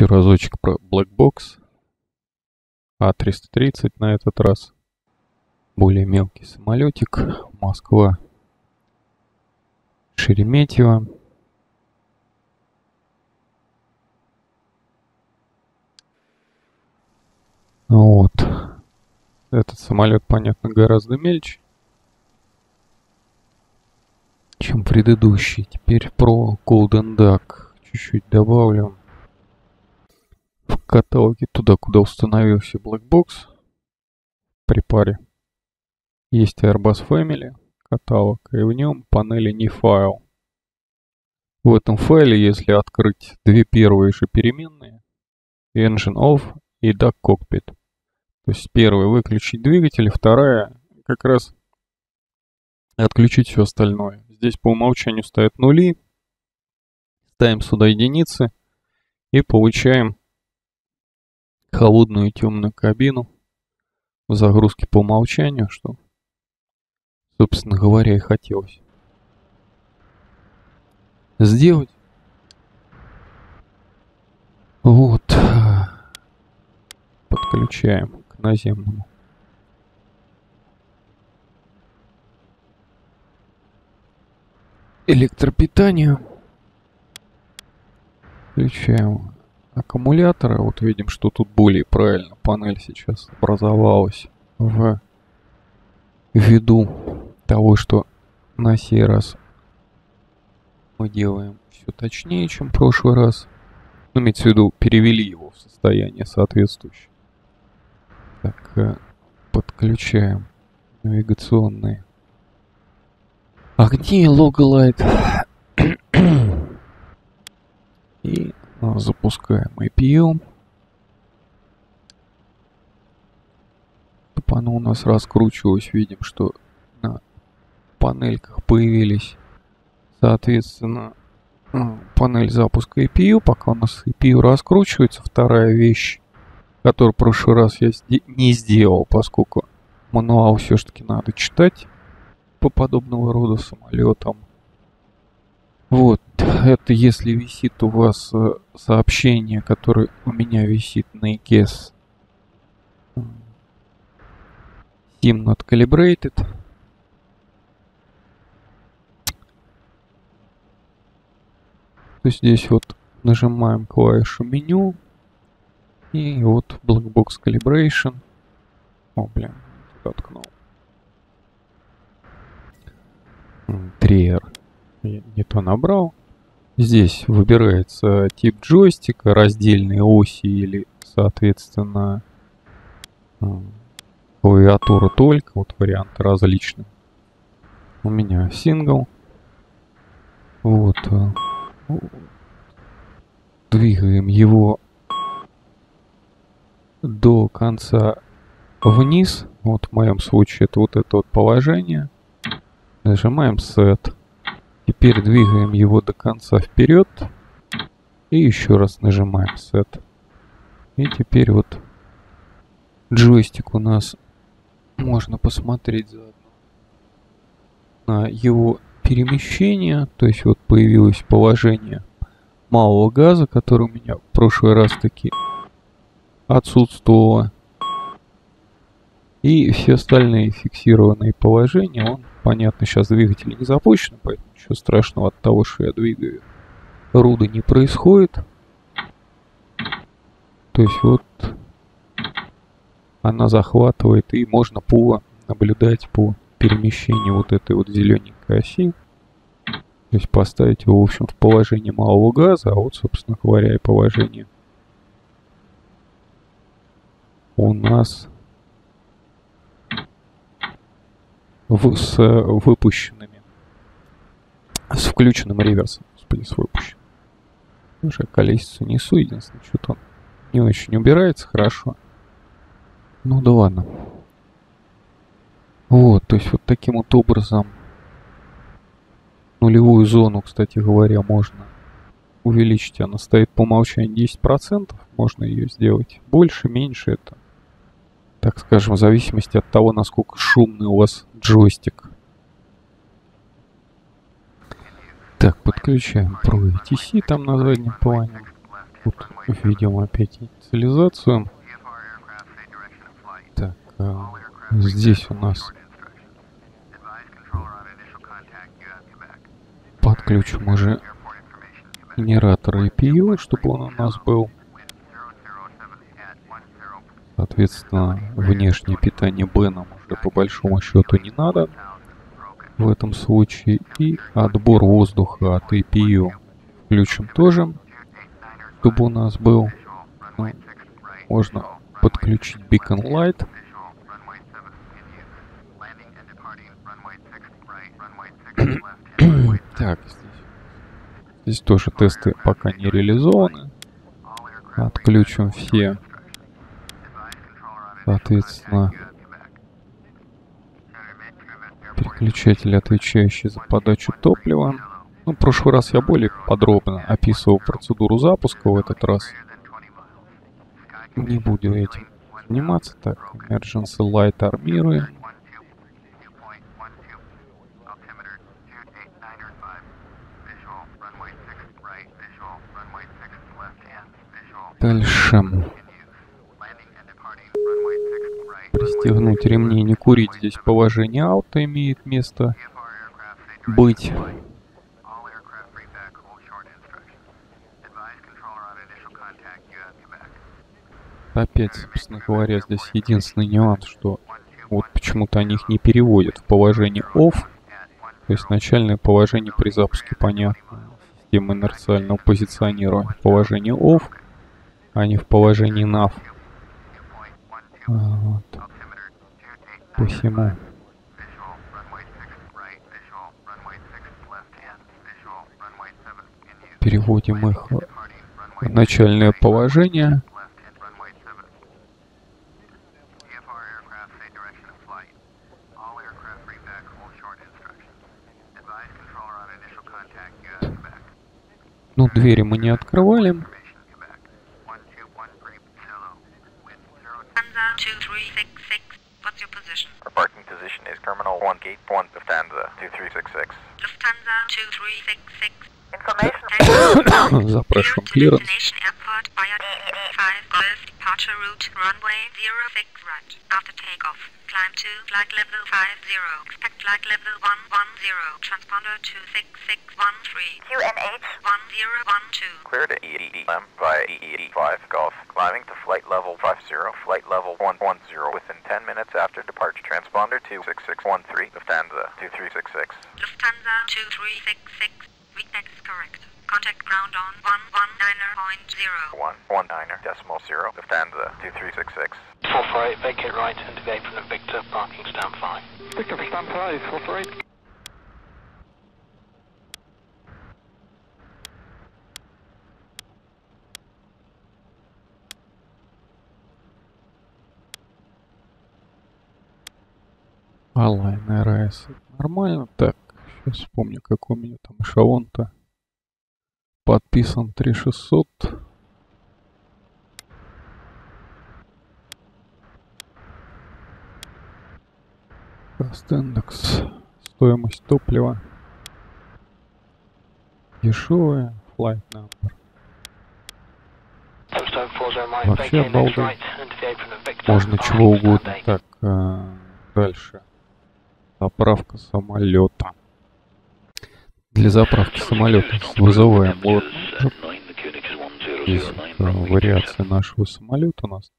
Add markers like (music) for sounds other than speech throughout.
Еще разочек про Blackbox. А330 на этот раз. Более мелкий самолетик. Москва. Шереметьево. Вот. Этот самолет, понятно, гораздо мельче, чем предыдущий. Теперь про Golden Duck. Чуть-чуть добавлю. В каталоге туда, куда установился Blackbox при паре, есть Airbus Family каталог, и в нем панели не файл. В этом файле, если открыть две первые же переменные, Engine Off и Duck Cockpit, то есть первая выключить двигатель, вторая как раз отключить все остальное. Здесь по умолчанию стоят нули, ставим сюда единицы и получаем холодную темную кабину в загрузке по умолчанию, что, собственно говоря, и хотелось сделать. Вот. Подключаем к наземному. Электропитанию. Включаем аккумулятора. Вот видим, что тут более правильно панель сейчас образовалась в виду того, что на сей раз мы делаем все точнее, чем в прошлый раз. Ну, имеется в виду, перевели его в состояние соответствующее. Так, э, подключаем навигационные огни, логолайт. И а, (coughs) запускаем IPO. Чтобы оно у нас раскручивалось, видим, что на панельках появились, соответственно, а, панель запуска APU. Пока у нас APU раскручивается, вторая вещь, которую в прошлый раз я не сделал, поскольку мануал все-таки надо читать по подобного рода самолетам. Вот, это если висит у вас э, сообщение, которое у меня висит на EGS. Sim not calibrated. То здесь вот нажимаем клавишу меню. И вот Blackbox Calibration. О, блин, туда 3R не то набрал. Здесь выбирается тип джойстика, раздельные оси или, соответственно, клавиатура только. Вот варианты различные. У меня сингл. Вот. Э, двигаем его до конца вниз. Вот в моем случае это вот это вот положение. Нажимаем Set. Теперь двигаем его до конца вперед. И еще раз нажимаем Set. И теперь вот джойстик у нас можно посмотреть заодно на его перемещение. То есть вот появилось положение малого газа, который у меня в прошлый раз таки отсутствовало. И все остальные фиксированные положения он Понятно, сейчас двигатель не запущен, поэтому ничего страшного от того, что я двигаю. Руды не происходит. То есть вот она захватывает и можно по наблюдать по перемещению вот этой вот зелененькой оси. То есть поставить его, в общем, в положение малого газа, а вот, собственно говоря, и положение у нас в, с выпущенными, с включенным реверсом, господи, с выпущенным. Уже колесицу несу, единственное, что-то он не очень убирается хорошо. Ну да ладно. Вот, то есть вот таким вот образом нулевую зону, кстати говоря, можно увеличить. Она стоит по умолчанию 10%. Можно ее сделать больше, меньше. Это так скажем, в зависимости от того, насколько шумный у вас джойстик. Так, подключаем Pro ETC там на заднем плане. Тут видим опять инициализацию. Так, а, здесь у нас подключим уже генератор APU, чтобы он у нас был. Соответственно, внешнее питание B нам уже по большому счету не надо в этом случае. И отбор воздуха от APU включим тоже, чтобы у нас был. Ну, можно подключить Beacon Light. (coughs) так, здесь тоже тесты пока не реализованы. Отключим все, соответственно, переключатели, отвечающие за подачу топлива. Ну, в прошлый раз я более подробно описывал процедуру запуска в этот раз. Не буду этим заниматься. Так, Emergency Light армируем. Дальше. Пристегнуть ремни, не курить. Здесь положение ауто имеет место быть. Опять, собственно говоря, здесь единственный нюанс, что вот почему-то они их не переводят в положение OFF. То есть начальное положение при запуске понятно. Система инерциального позиционирования в положении OFF а не в положении nav. А, вот. Посему. Переводим их в начальное положение. Ну, двери мы не открывали. Запрашиваем клиренс. (coughs) Departure route runway 06 right. After takeoff, climb to flight level 50. Expect flight level 110. Transponder 26613. QNH 1012. Clear to EEM via EE5 Golf. Climbing to flight level 50. Flight level 110 within 10 minutes after departure. Transponder 26613. Lufthansa 2366. Lufthansa 2366. Read is correct. Contact ground on 119.0. 119 decimal 0. Lufthansa 2366. 448, vacate right into the apron of Victor, parking stand 5. Victor, stand 5, 448. Алайн РС. Нормально так. Сейчас вспомню, какой у меня там эшелон-то. Подписан 3600. Кастендекс. Стоимость топлива. Дешевая. Flight number. Вообще обалдеть. Можно чего угодно. Так, э, дальше. Заправка самолета. Для заправки самолета вызываем лот. Здесь вариация нашего самолета у нас.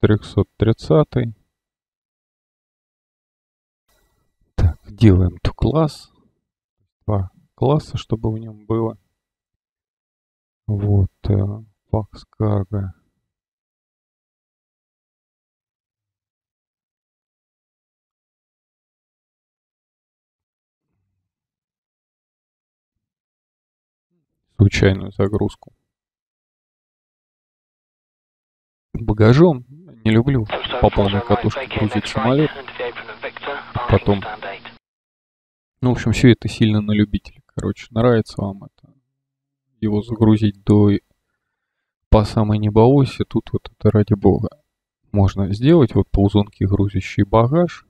330. Так, делаем ту класс. Два класса, чтобы в нем было. Вот, факс карго. Случайную загрузку. Багажом не люблю по полной катушке грузить самолет. Потом. Ну, в общем, все это сильно на любителя. Короче, нравится вам это. Его загрузить до по самой небооси, тут вот это ради бога. Можно сделать вот ползунки грузящий багаж.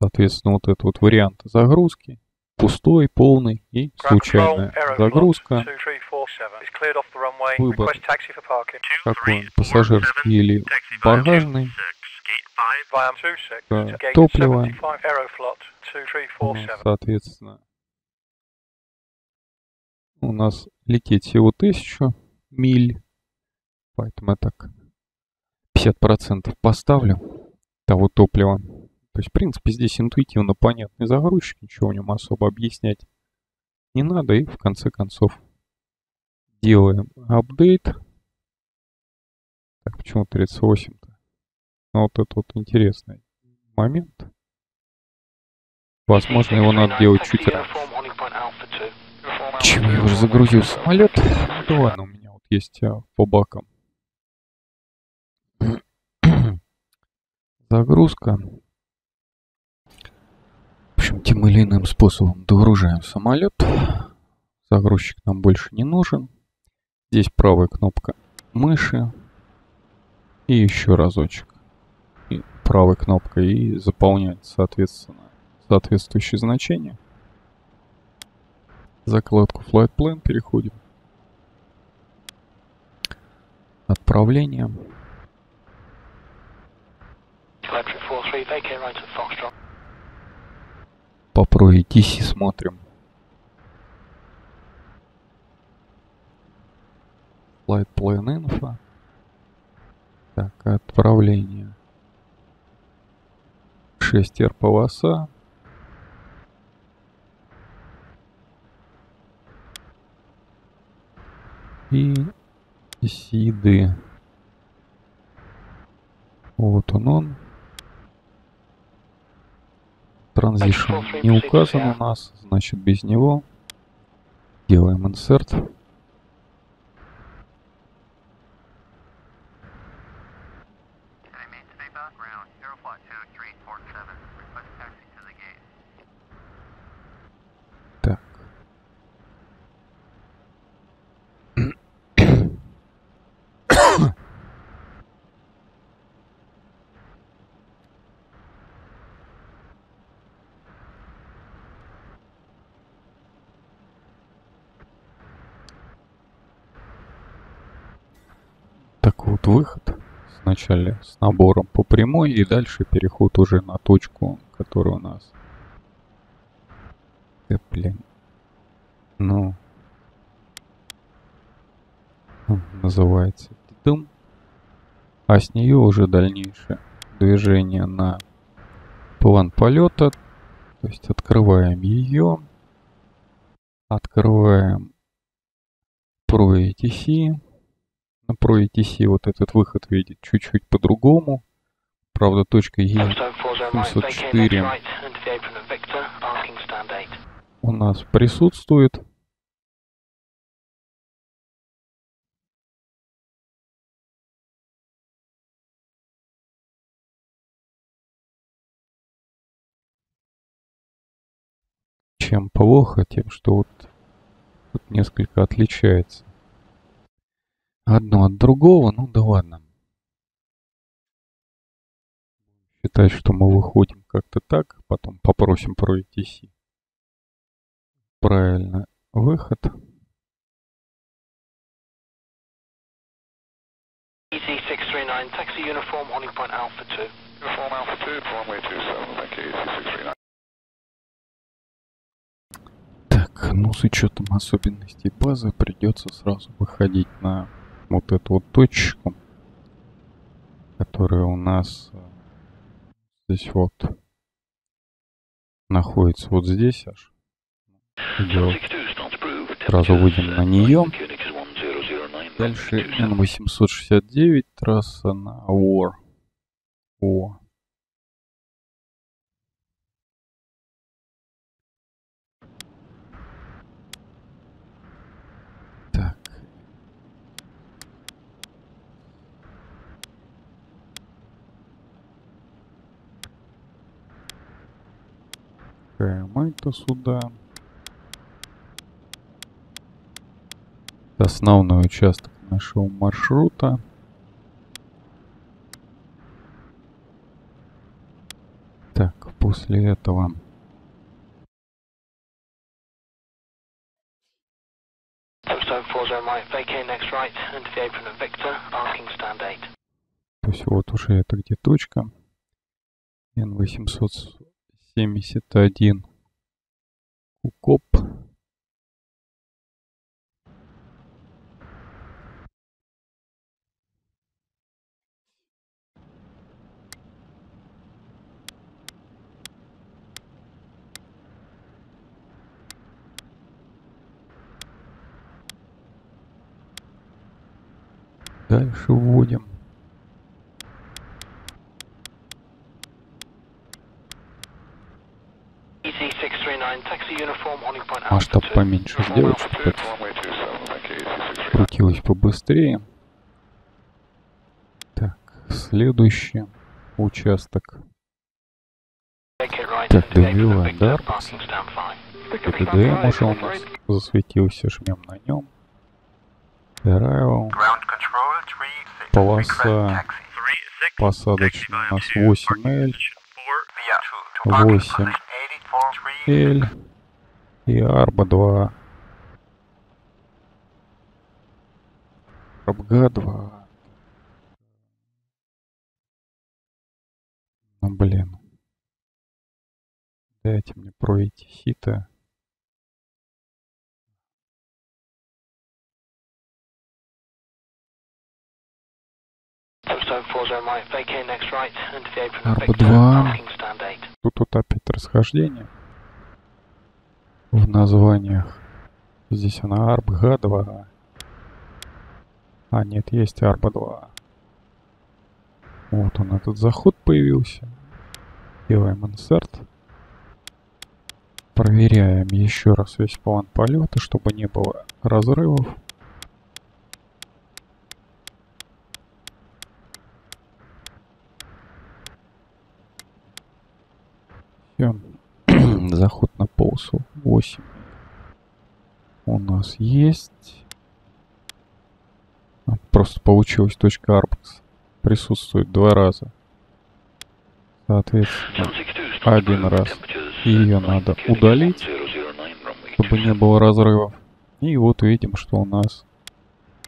Соответственно, вот этот вот вариант загрузки пустой, полный и случайная загрузка. 347 is cleared off the runway. Выбор. Какой он, пассажирский или багажный. Viam 26 Да, to gate топливо. 75 Aeroflot Ну, 2347. соответственно, у нас лететь всего тысячу миль, поэтому я так 50% поставлю того топлива. То есть, в принципе, здесь интуитивно понятный загрузчик, ничего в нем особо объяснять не надо, и в конце концов делаем апдейт. Так, почему 38-то? Ну, вот это вот интересный момент. Возможно, его надо делать чуть раньше. Чем я уже загрузил самолет? Ну да ладно, у меня вот есть а, по бакам. Загрузка. Тем или иным способом догружаем самолет. Загрузчик нам больше не нужен. Здесь правая кнопка мыши. И еще разочек. И правой кнопкой и заполнять, соответственно, соответствующие значения. Закладку Flight Plan переходим. Отправление. По Pro ETC смотрим. Flight Plan Info. Так, отправление. 6 R полоса. И сиды. Вот он он. Транзишн не указан у нас, значит без него. Делаем инсерт. Так. Так вот выход вначале с набором по прямой и дальше переход уже на точку, которая у нас. Да блин. Ну. м, Называется дым. А с нее уже дальнейшее движение на план полета. То есть открываем ее. Открываем Pro ATC. На Pro ATC вот этот выход видит чуть-чуть по-другому. Правда, точка Е 704 у нас присутствует. Чем плохо, тем, что вот несколько отличается. Одно от другого, ну да ладно. Считать, что мы выходим как-то так, потом попросим про ETC. Правильно, выход. EC639, taxi uniform, holding point Alpha 2. Uniform Alpha 2, runway 27, thank you, EC639. Так, ну с учетом особенностей базы придется сразу выходить на вот эту вот точку, которая у нас э, здесь вот находится вот здесь аж. Идет. Сразу выйдем на нее. Дальше N869, трасса на War. О. Так. Мы-то сюда. Основной участок нашего маршрута. Так, после этого Posto 40 right, vacate next right, into the apron of Victor, asking stand 8. То есть вот уже это где точка. N871 Кукоп. Дальше вводим. EC639, taxi uniform, holding point Alpha Масштаб 2. поменьше сделать, чтобы это Runway 27, thank you, EC639. крутилось побыстрее. Так, следующий участок. Так, добиваем, да? Victor, asking stand 5. ПДДМ уже у нас засветился, жмем на нем. Arrival. Ground control 36. Полоса посадочная у нас 8L, 8L и Арба 2. Арбга 2. Ну блин. Дайте мне про эти сита. Touchstone 40 right, vacate next right, into the apron of Арба Victor, 2. asking stand 8. Тут, тут опять расхождение в названиях. Здесь она Арбга 2. А, нет, есть Арба 2. Вот он, этот заход появился. Делаем инсерт. Проверяем еще раз весь план полета, чтобы не было разрывов. Все. (clears throat) Заход полосу 8 у нас есть. А, Просто получилась точка Арбакс. Присутствует два раза. Соответственно, один раз. Ее надо удалить, чтобы не было разрывов. И вот видим, что у нас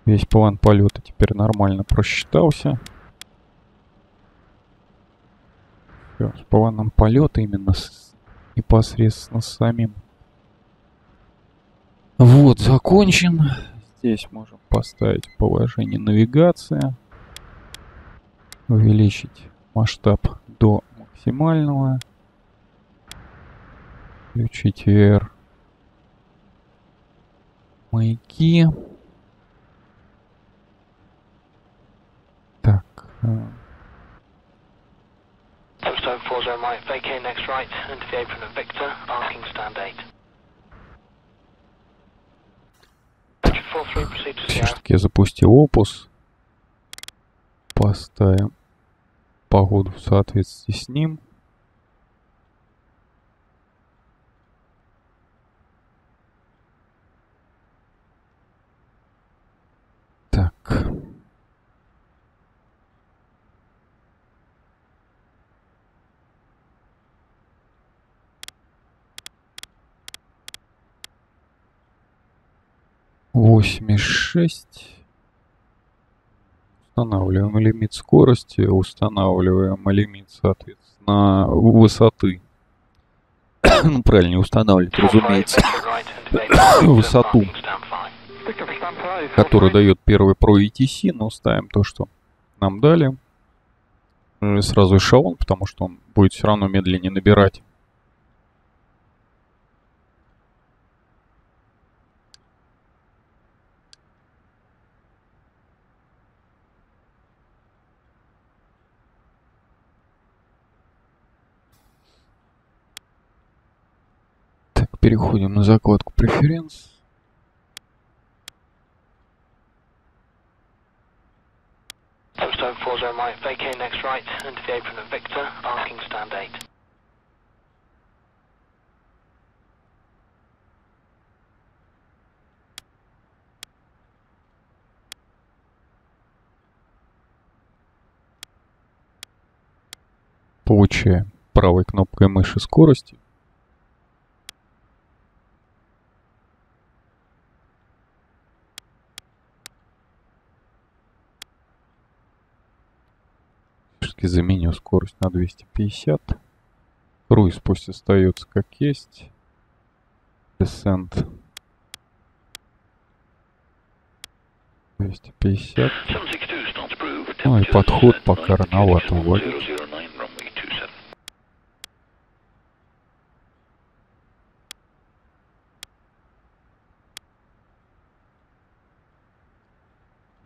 весь план полета теперь нормально просчитался. С планом полета именно с, непосредственно самим. Вот, закончен. Здесь можем поставить положение навигация. Увеличить масштаб до максимального. Включить VR. Маяки. Так. Э, Touchstone 40 right, vacate next right, into the apron of Victor, asking stand 8. 43, proceed to Sierra. Все-таки я запустил опус. Поставим погоду в соответствии с ним. 8 и Устанавливаем лимит скорости, устанавливаем лимит, соответственно, высоты. (coughs) ну, правильно, устанавливать, разумеется, (coughs) высоту, которую дает первый Pro ETC, но ставим то, что нам дали. Э, сразу эшелон, потому что он будет все равно медленнее набирать переходим на закладку преференс. Touchstone 40 right, vacate next right, into the apron of Victor, asking stand 8. Получаем правой кнопкой мыши скорости. Все-таки заменю скорость на 250. Круиз пусть остается как есть. Descent 250. 762 starts approved. Ну и подход пока 9, рановато вводить. 1009, runway 27.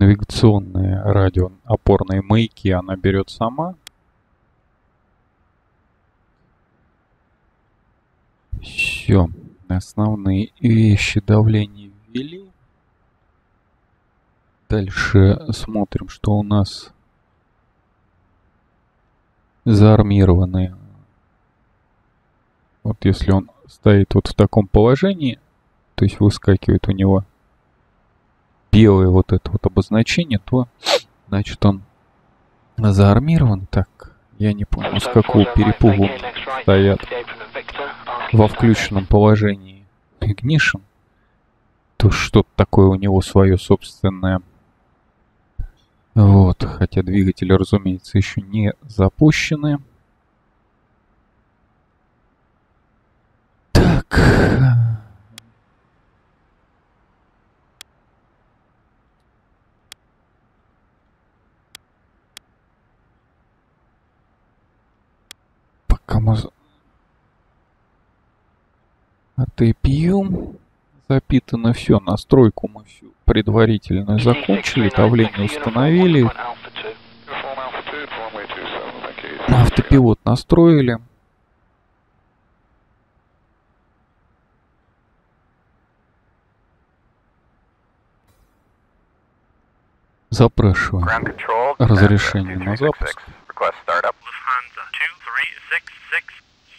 Навигационные радио опорные маяки она берет сама. Все. Основные вещи давление ввели. Дальше смотрим, что у нас заармированные. Вот если он стоит вот в таком положении, то есть выскакивает у него белое вот это вот обозначение, то значит он заармирован. Так, я не понял, с какого перепугу стоят во включенном положении Ignition. То что-то такое у него свое собственное. Вот, хотя двигатели, разумеется, еще не запущены. Так. Пока мы за- от APU запитано все, настройку мы всю предварительно закончили, давление установили, Uniform Alpha 2 to runway 27, thank you. EAC 639. автопилот настроили. Запрашиваем. Разрешение на запуск.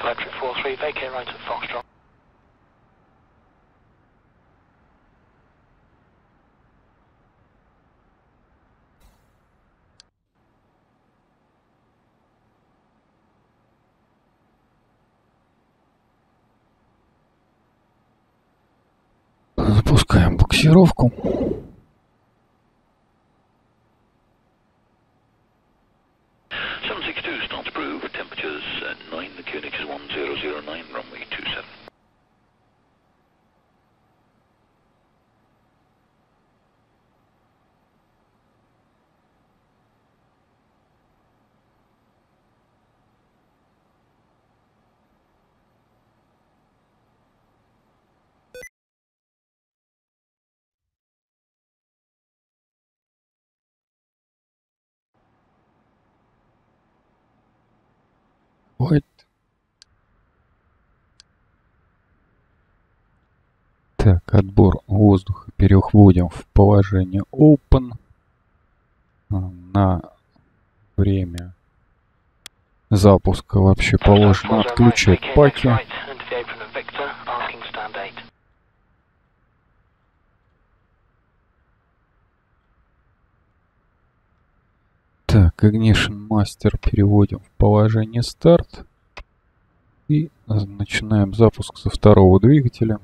Electric 43, vacate right at Foxtrot. Запускаем буксировку. Вот. Так, отбор воздуха переходим в положение Open А, на время запуска вообще положено отключать паки. Into the apron of Victor, asking stand 8. Так, Ignition Master переводим в положение старт. И начинаем запуск со второго двигателя.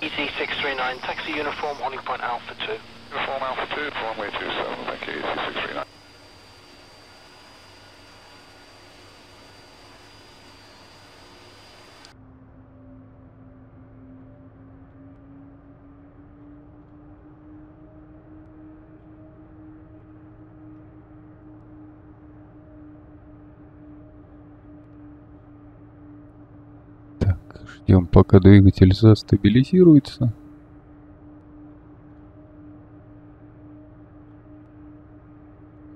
EC639, taxi uniform, holding point Alpha 2. Uniform Alpha 2 to runway 27, thank you. EAC 639. Так, ждем пока двигатель застабилизируется.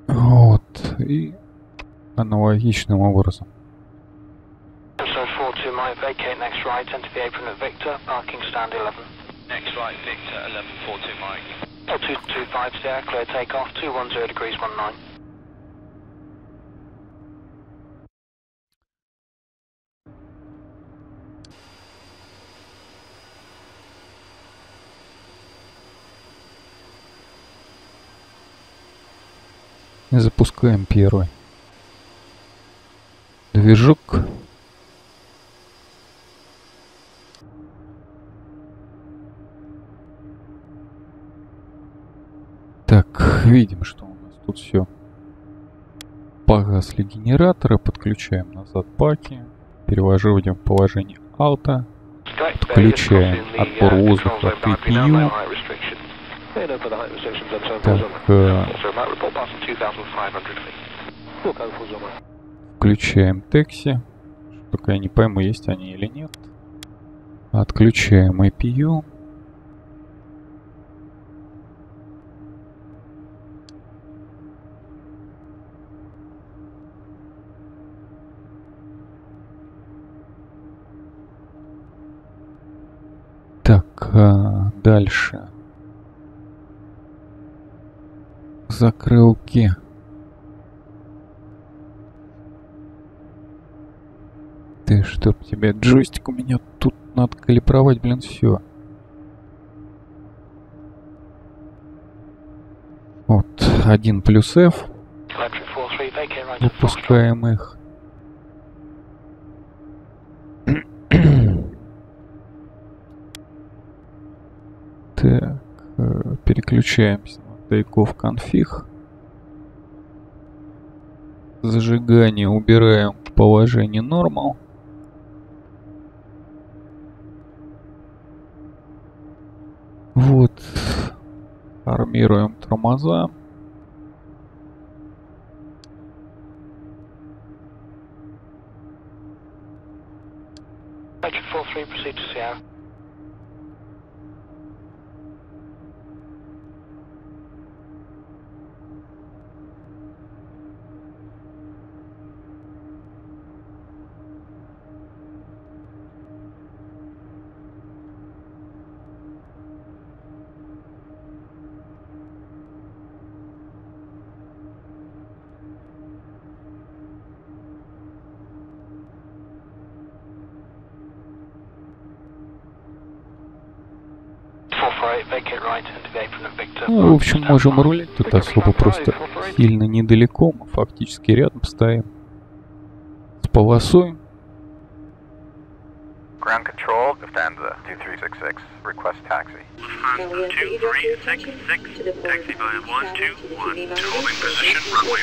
Вот, и аналогичным образом. So 42 might vacate next right, Victor, parking stand 11. Next right, Victor, 1142 Mike. L225 there, clear takeoff, 210 degrees 19. Запускаем первый. Движок. Так, видим, что у нас тут все. Погасли генераторы, подключаем назад баки, перевожим в положение ауто, Включаем отбор воздуха от APU. Так, э, включаем текси. Только я не пойму, есть они или нет. Отключаем APU. Так, а, дальше. Закрылки. Ты чтоб тебя джойстик у меня тут надо калибровать, блин, все. Вот, один плюс F, Electric 43, vacate right at Foxtrot. выпускаем их. Так, э, переключаемся Takeoff конфиг. Зажигание убираем в положение Normal. Вот. Армируем тормоза. Общем, можем рулить тут особо просто сильно недалеко. Мы фактически рядом стоим. С полосой. Ground control, Lufthansa 2366. Request taxi. Lufthansa 2366, taxi by 121. Holding position, runway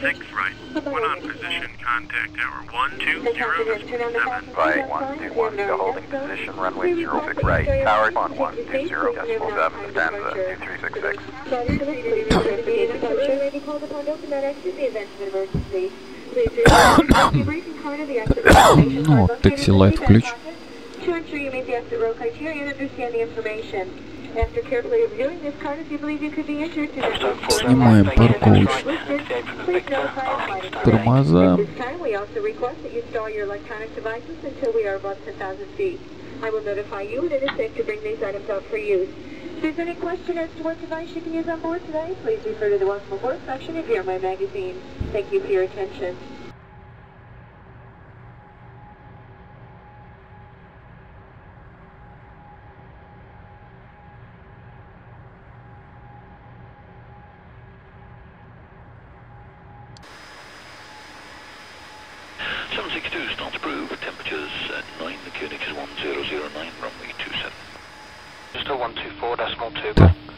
06 right. When on position, contact tower 120.7. Flight 121 to holding position, runway 06 right. Tower 1120.7. Lufthansa 2366. Ну, вот, такси лайт включ. To ensure you meet the exit row criteria and understand the information. After carefully reviewing this card, if you believe you could be injured to Снимаем парковочку. Тормоза. This time, we also request that you install your electronic devices until we are above 10,000 feet. I will notify you when it is safe to bring these items out for use. If there's any question as to what device you can use on board today, please refer to the Welcome Aboard section of your My Magazine. Thank you for your attention.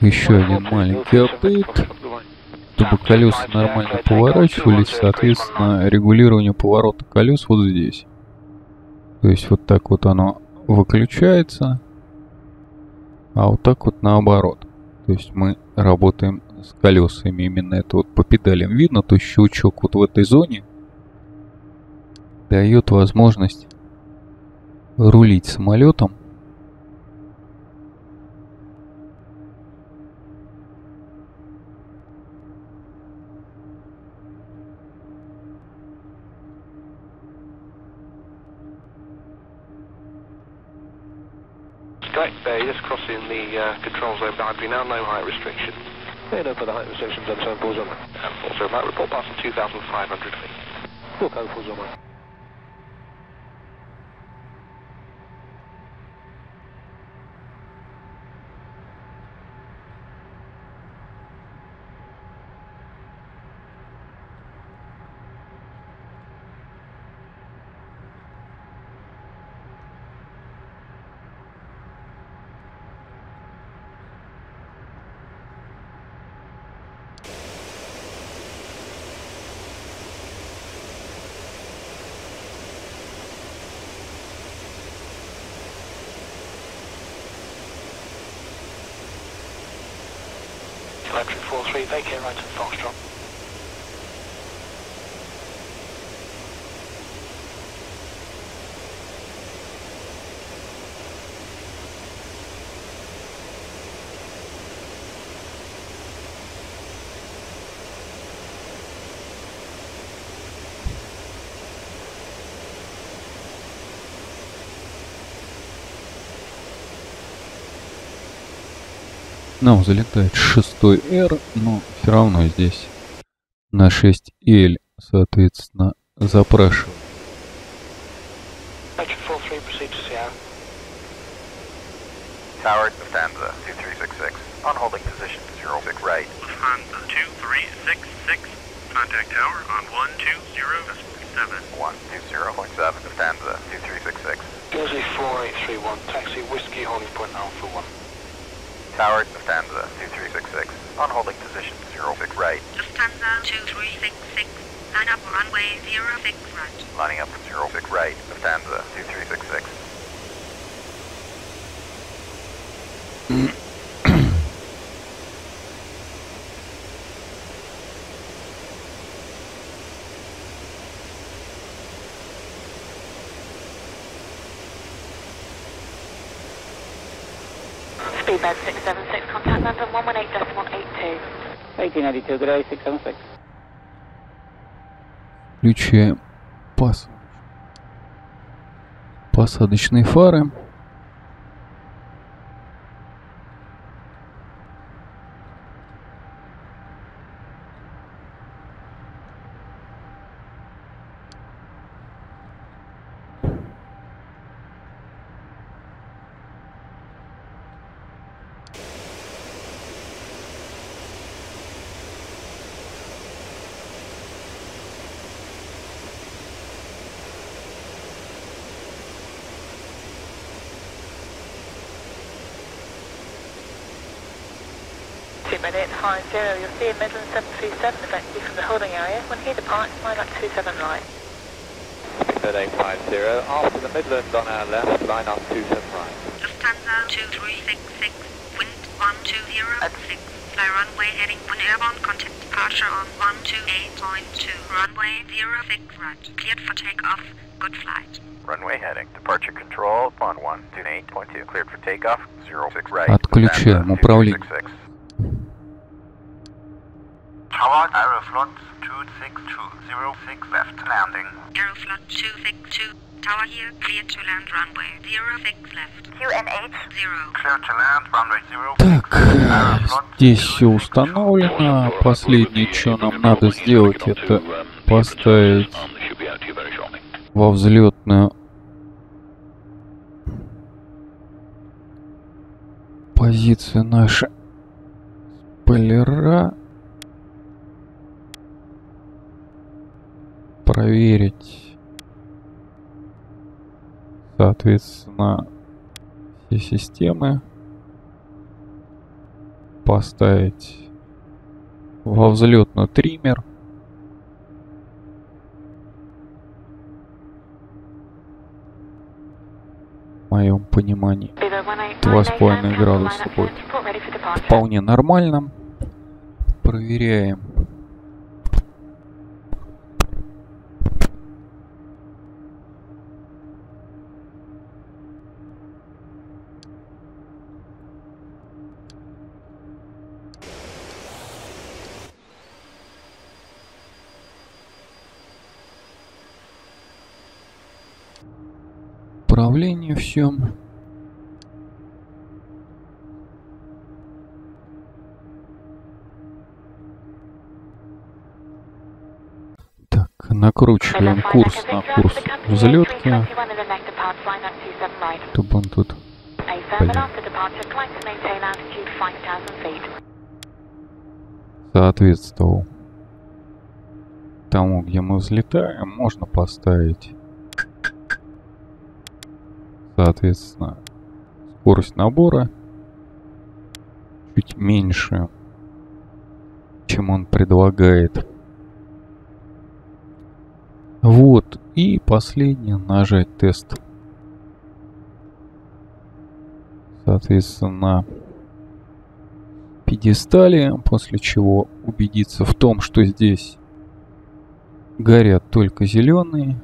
Еще один маленький апдейт. Чтобы колеса нормально поворачивались, соответственно, регулирование поворота колес вот здесь. То есть вот так вот оно выключается, а вот так вот наоборот. То есть мы работаем с колесами. Именно это вот по педалям видно, то есть щелчок вот в этой зоне дает возможность рулить самолетом crossing the uh, control zone boundary now, no height restriction. Yeah, no further height restrictions, sorry, four zone. And also, might report passing 2,500 feet. Full code, four zone. Нам залетает шестой R, но все равно здесь на 6L, соответственно, запрашиваем. Electric 43, proceed to Sierra. Tower, Lufthansa 2366. On holding position 06 right. Lufthansa 2366. Contact tower on 120.7. 120.7 Lufthansa 2366. Jersey 4831, taxi Whiskey Holding Point Alpha 1. Tower, Lufthansa 2366. On holding position 06 right. Lufthansa 2366. Line up runway 06 right. Lining up 06 right. Lufthansa 2366. Включаем пас. посадочные фары. line up 27 right. Lufthansa 2366, wind 120.6. Fly runway heading 1 airborne, contact departure on 128.2. Runway 06 right. Cleared for takeoff. Good flight. Runway heading. Departure control on 128.2. Cleared for takeoff. 06 right. Отключаем управление. 266. Tower Aeroflot 26206 left landing. Aeroflot 262. Tower here, cleared to land runway 06 left. QNH 0. Clear to land runway 0. Так, здесь все установлено. Последнее, что нам надо сделать, это поставить во взлетную позицию наши спойлера. Проверить, соответственно, все системы. Поставить во взлетную триммер. В моем понимании Два с половиной градуса будет вполне нормально. Проверяем. всем. Так, накручиваем курс на курс взлетки. Чтобы он тут... Блин. Соответствовал тому, где мы взлетаем, можно поставить соответственно, скорость набора чуть меньше, чем он предлагает. Вот, и последнее, нажать тест. Соответственно, пьедестале, после чего убедиться в том, что здесь горят только зеленые.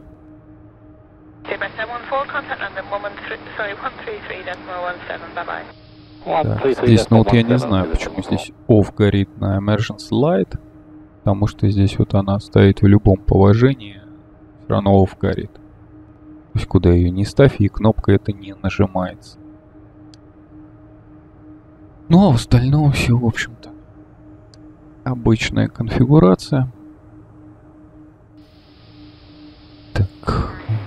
Так, здесь, ну вот я не знаю, почему здесь off горит на emergency light, потому что здесь вот она стоит в любом положении, все равно off горит. То есть куда ее не ставь, и кнопка это не нажимается. Ну а в остальном все, в общем-то, обычная конфигурация. Так,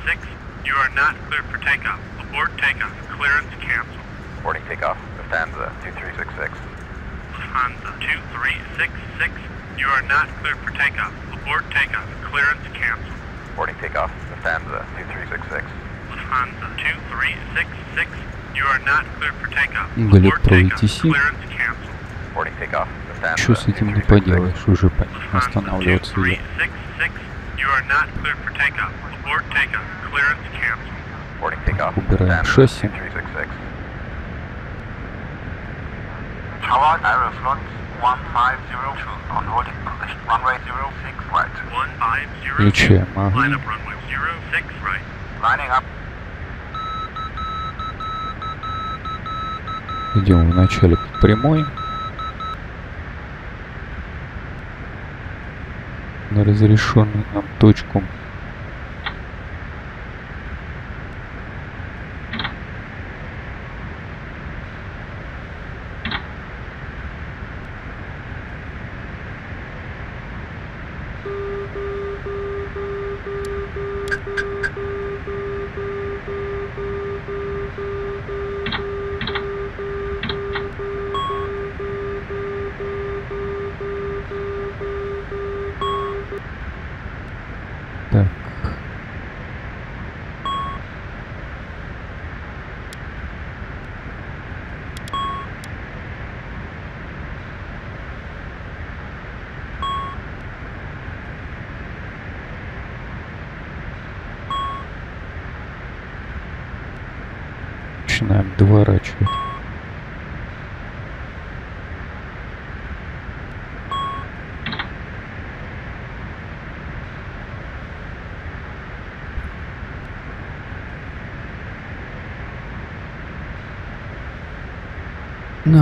2366, you are not cleared for takeoff. Abort takeoff. Clearance canceled. Boarding takeoff, Lufthansa 2366. Lufthansa 2366, you are not cleared for takeoff. Abort takeoff. Clearance canceled. Boarding takeoff, Lufthansa 2366. Lufthansa 2366, you are not cleared for takeoff. Глеб, Abort takeoff. проведите. Clearance canceled. Boarding takeoff, Lufthansa Что с этим не 2366. поделаешь, уже по- Lufthansa останавливаться я. 2366, you are not cleared for takeoff. Убираем шасси. 2366. Tower Aeroflot 1502 on holding position. Runway 06 right. 1502. Включаем огонь. Line up runway 06 right. Lining up. Идем вначале по прямой. На разрешенную нам точку.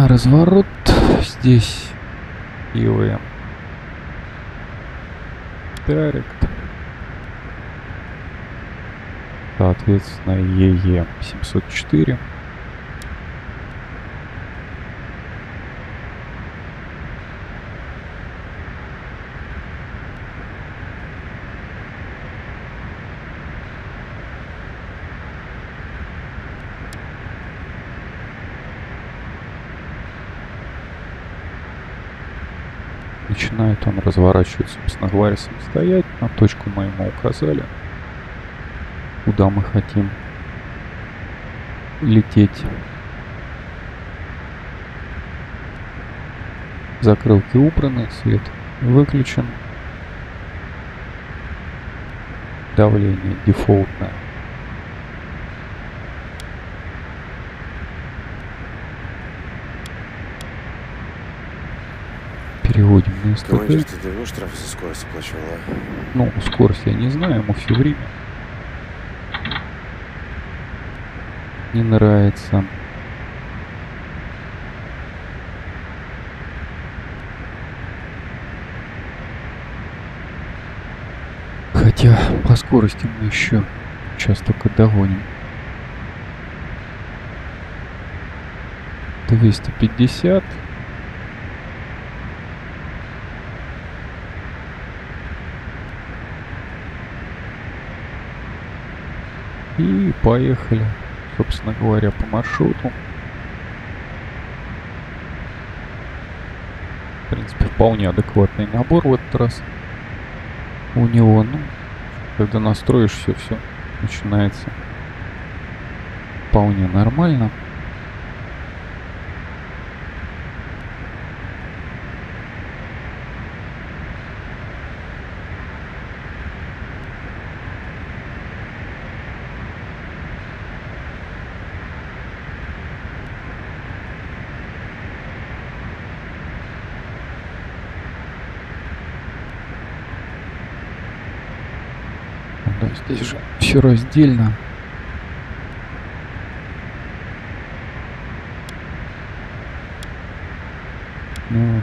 Разворот здесь делаем Директ. Соответственно, ЕЕ 704. Начинает он разворачивать, собственно говоря, самостоятельно. Точку мы ему указали, куда мы хотим лететь. Закрылки убраны, свет выключен. Давление дефолтное. Переводим Командир, СТТ. ты давно штраф за скорость оплачивал, а? Ну, скорость я не знаю, ему все время. Не нравится. Хотя по скорости мы еще сейчас только догоним. 250. И поехали, собственно говоря, по маршруту. В принципе, вполне адекватный набор в этот раз. У него, ну, когда настроишь все, все начинается вполне нормально. Же все раздельно. Ну,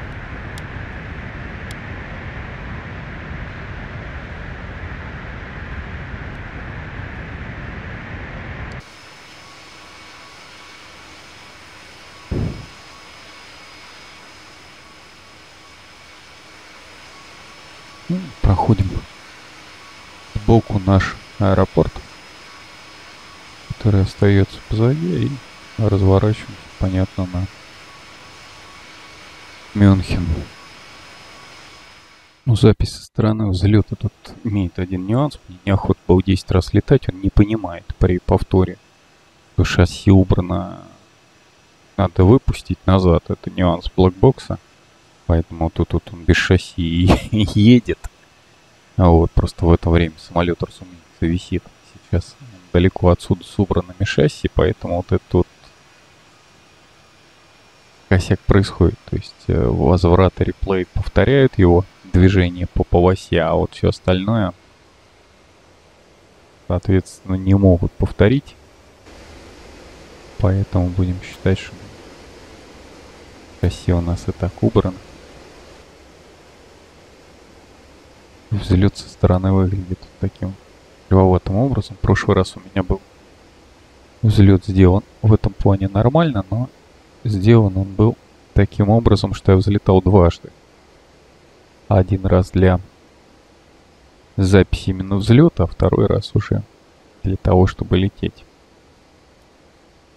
ну, проходим сбоку наш аэропорт, который остается позади, и разворачиваемся, понятно, на Мюнхен. Ну, запись со стороны взлета тут имеет один нюанс. Мне неохота было 10 раз летать, он не понимает при повторе, что шасси убрано, надо выпустить назад. Это нюанс BlackBox а. Поэтому тут, тут он без шасси (laughs) едет. А вот просто в это время самолет, разумеется, висит сейчас далеко отсюда с убранными шасси, поэтому вот этот вот косяк происходит. То есть э, возврат и реплей повторяют его движение по полосе, а вот все остальное, соответственно, не могут повторить. Поэтому будем считать, что шасси у нас и так убрано. Взлет со стороны выглядит таким кривоватым образом. В прошлый раз у меня был взлет сделан в этом плане нормально, но сделан он был таким образом, что я взлетал дважды. Один раз для записи именно взлета, а второй раз уже для того, чтобы лететь.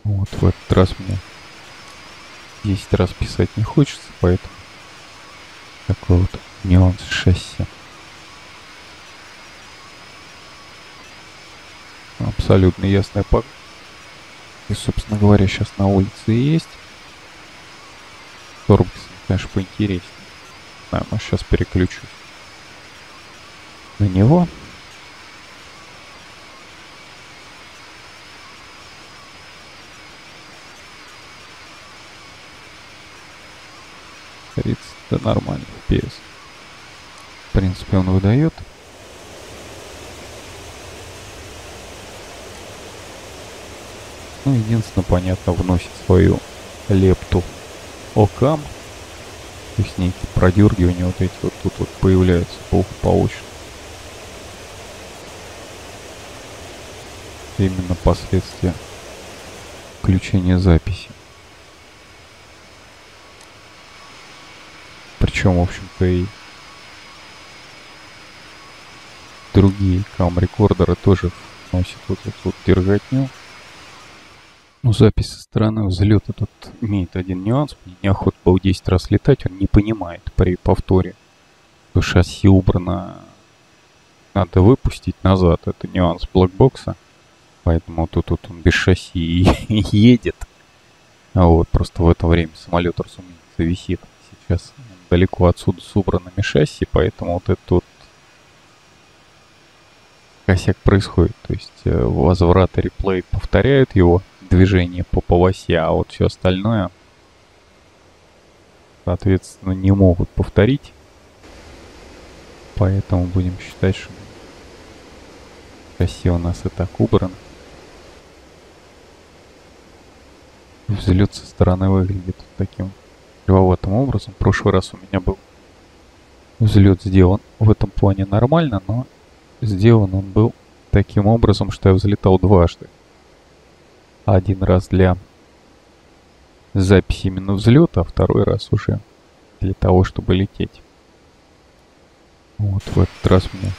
Вот в этот раз мне 10 раз писать не хочется, поэтому такой вот нюанс шасси. Абсолютно ясная погода. И, собственно говоря, сейчас на улице есть. Торбкс, конечно, поинтереснее. Да, но сейчас переключусь на него. да нормально, FPS. В принципе, он выдает. Ну, единственное, понятно, вносит свою лепту ОКАМ. То есть некие продергивания вот эти вот тут вот появляются благополучно. Именно последствия включения записи. Причем, в общем-то, и другие кам-рекордеры тоже носят вот эту вот держатню. Ну, запись со стороны взлета тут имеет один нюанс. Мне неохота было 10 раз летать, он не понимает при повторе, что шасси убрано, надо выпустить назад. Это нюанс BlackBox а. Поэтому тут, тут он без шасси (laughs) едет. А вот просто в это время самолет, разумеется, висит сейчас далеко отсюда с убранными шасси, поэтому вот этот вот косяк происходит. То есть э, возврат и реплей повторяют его движение по полосе, а вот все остальное, соответственно, не могут повторить. Поэтому будем считать, что шасси у нас и так убрано. Взлет со стороны выглядит таким кривоватым образом. В прошлый раз у меня был взлет сделан в этом плане нормально, но сделан он был таким образом, что я взлетал дважды. Один раз для записи именно взлета, а второй раз уже для того, чтобы лететь. Вот в этот раз мне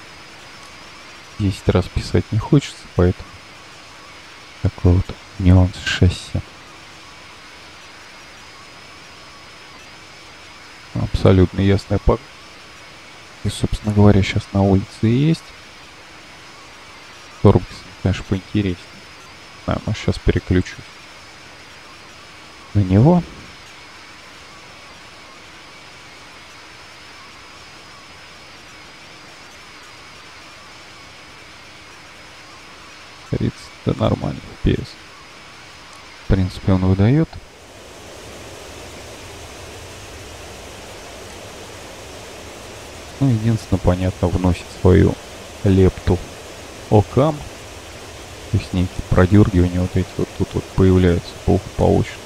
10 раз писать не хочется, поэтому такой вот нюанс шасси. Абсолютно ясная погода. И, собственно говоря, сейчас на улице есть. Торбкс, конечно, поинтереснее. Да, но сейчас переключу на него. Да нормально, PS. В принципе, он выдает. Ну, единственное, понятно, вносит свою лепту ОКАМ. Есть некие продергивания вот эти вот тут вот появляются благополучно.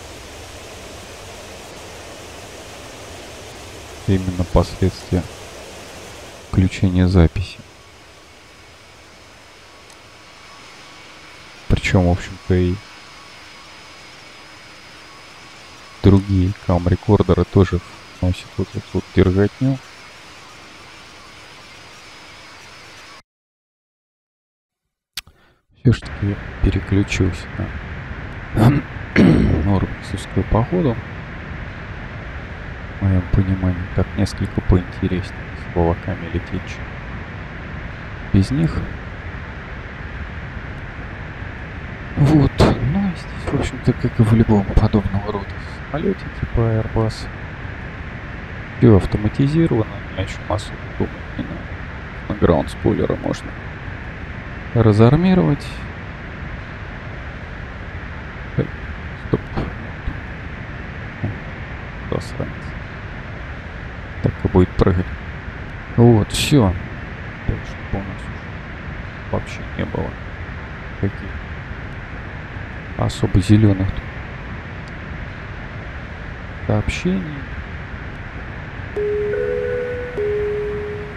Именно последствия включения записи. Причем, в общем-то, и другие кам-рекордеры тоже носят вот эту вот дерготню. Все-таки переключился на (clears throat) Норбисовскую походу. В моем понимании так несколько поинтереснее с волоками лететь. Без них Вот, ну и здесь, в общем-то, как и в любом подобного рода самолете типа Airbus, все автоматизировано, ни о чем особо думать не надо. На граунд спойлера можно разармировать. Так, стоп. Засранец. Так и будет прыгать. Вот, все. У нас вообще не было каких особо зеленых сообщений.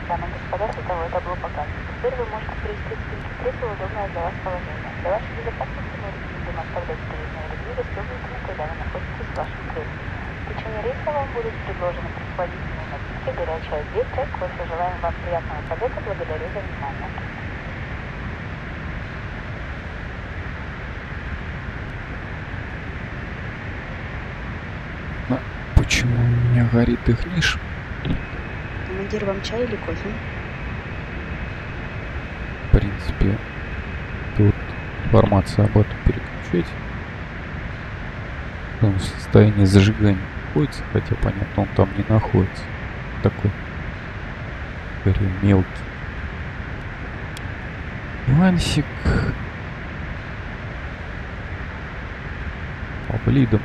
Дамы и господа, световое табло показывает. Теперь вы можете перейти спинки кресла в удобное для вас положение. Для вашей безопасности мы рекомендуем оставлять передние ряды расстегнутыми, когда вы находитесь в вашем кресле. В течение рейса вам будут предложены предупредительные напитки, горячая обед, чай, кофе. Желаем вам приятного полета. Благодарю за внимание. Почему у меня горит их ниш? Командир, вам чай или кофе? Принципе, тут информация об этом переключить. Он в состоянии зажигания находится, хотя понятно, он там не находится. Такой, скорее, мелкий. Нюансик. По блидам.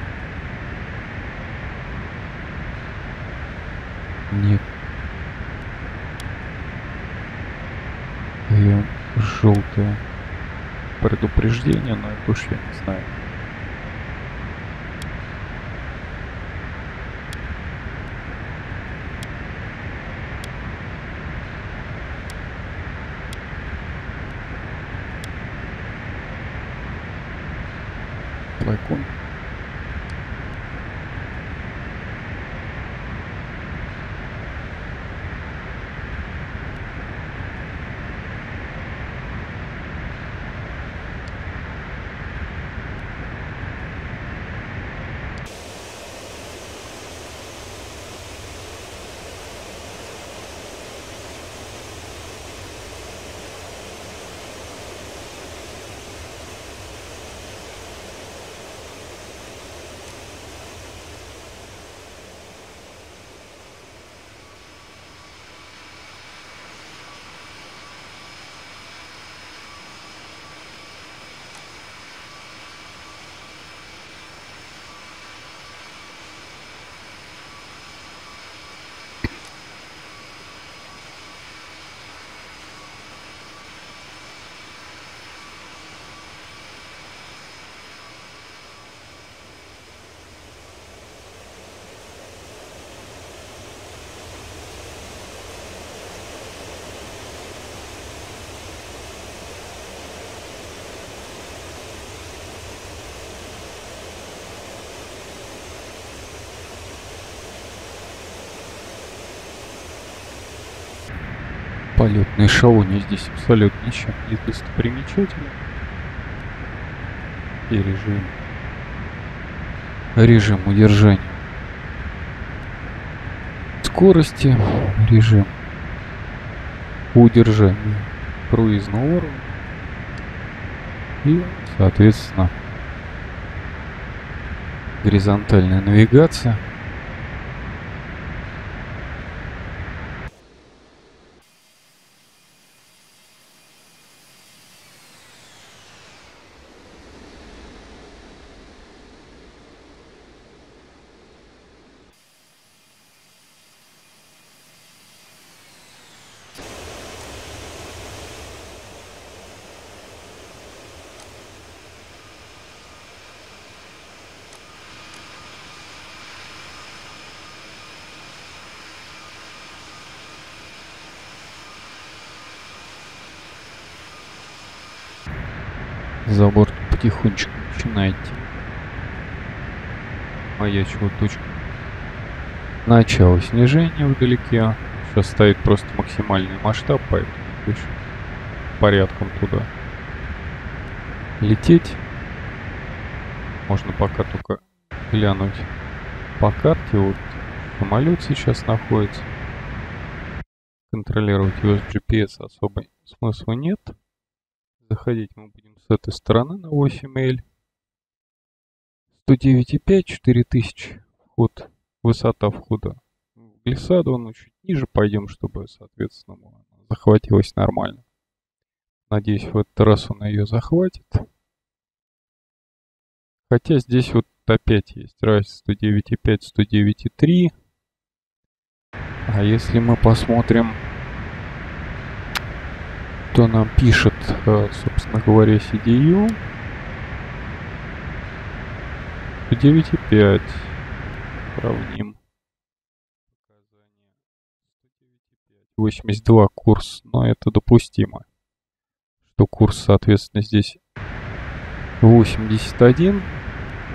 Нет. И желтое предупреждение, но это уж я не знаю. Полетные шалуни здесь абсолютно ничем не достопримечательны. И режим. Режим удержания. Скорости. Режим удержания круизного уровня. И, соответственно, горизонтальная навигация. За борт потихонечку начинает маячивать точка. Начало снижения вдалеке. Сейчас стоит просто максимальный масштаб, поэтому пишем порядком туда лететь. Можно пока только глянуть по карте. Вот самолет сейчас находится. Контролировать его с GPS особо смысла нет. Заходить мы будем этой стороны на 8L. 109,5, 4000 вход, высота входа в глиссаду, ну чуть ниже пойдем, чтобы, соответственно, захватилось нормально. Надеюсь, в этот раз он ее захватит. Хотя здесь вот опять есть разница 109,5, 109,3. А если мы посмотрим, что нам пишет, э, собственно говоря, CDU, 109,5. Сравним. 82 курс, но это допустимо. Что курс, соответственно, здесь 81.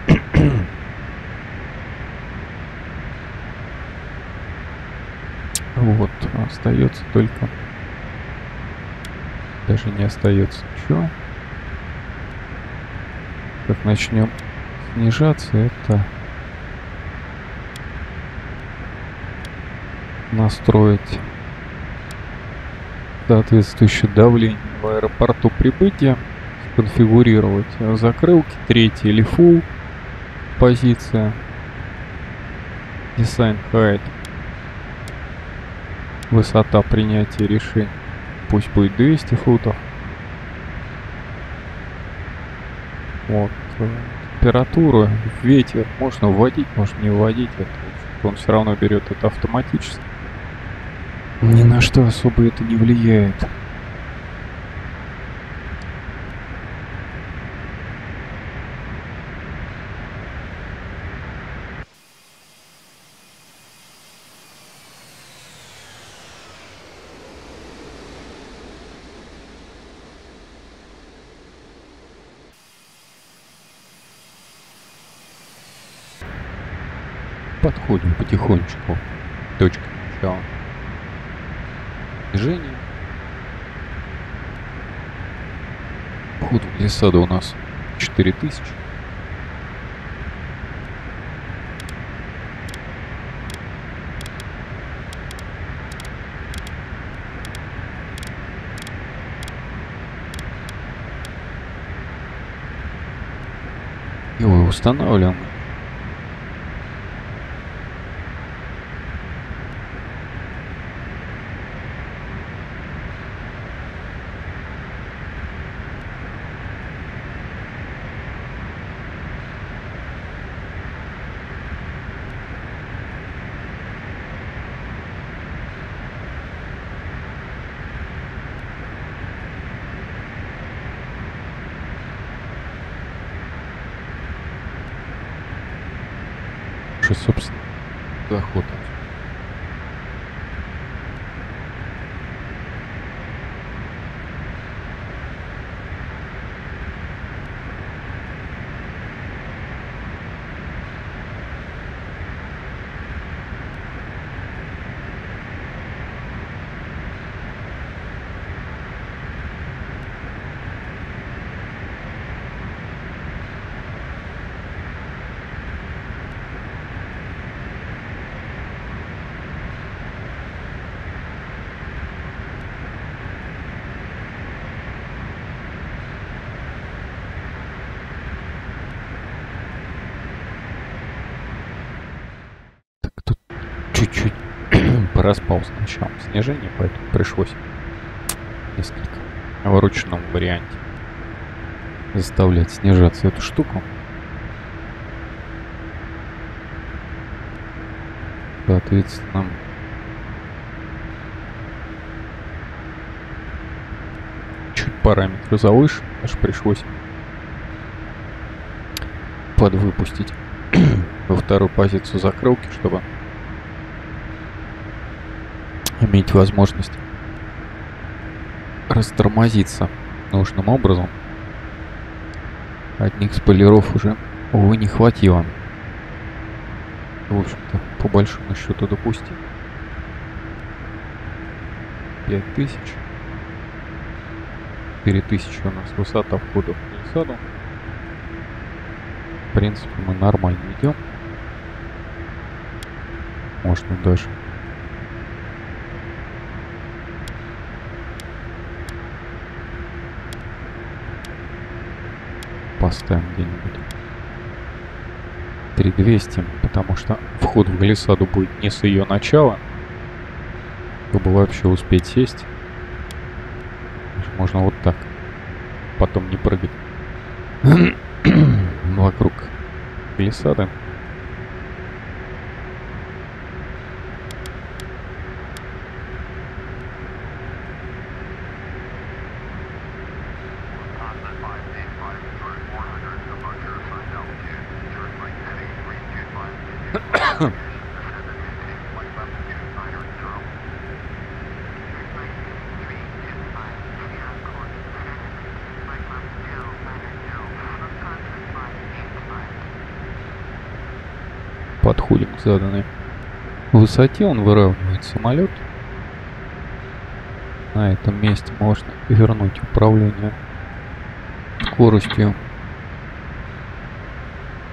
(coughs) вот, остается только... Даже не остается ничего. Как начнем снижаться, это настроить соответствующее давление в аэропорту прибытия, конфигурировать закрылки, третий или full позиция, design height, высота принятия решений, пусть будет 200 футов. Вот. Температуру, ветер можно вводить, можно не вводить. Это, он все равно берет это автоматически. Ни на что особо это не влияет. Подходим потихонечку к точке начала движения. Вход в глиссаду у нас 4000. Его устанавливаем. Что, собственно, заход. Проспал с началом снижения, поэтому пришлось несколько в ручном варианте заставлять снижаться эту штуку. Соответственно, чуть параметры завыше, аж пришлось подвыпустить (clears throat) во вторую позицию закрылки, чтобы иметь возможность растормозиться нужным образом. Одних спойлеров уже, увы, не хватило. В общем-то, по большому счету допустим. 5000. 4000 у нас высота входа в палисаду. В принципе, мы нормально идем. Можно даже поставим где-нибудь 3200, потому что вход в глиссаду будет не с ее начала, чтобы вообще успеть сесть. Можно вот так. Потом не прыгать (clears throat) вокруг глиссады. Подходим к заданной высоте, он выравнивает самолет. На этом месте можно вернуть управление скоростью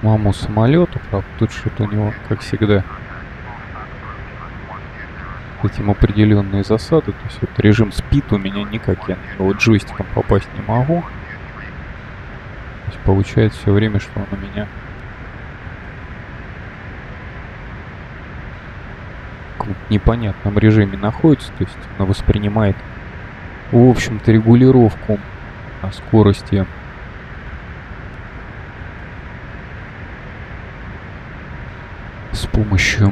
маму самолету. Правда, тут что-то у него, как всегда, этим определенные засады. То есть вот режим спит у меня никак. Я на него джойстиком попасть не могу. То есть получается все время, что он у меня в непонятном режиме находится. То есть она воспринимает, в общем-то, регулировку скорости помощью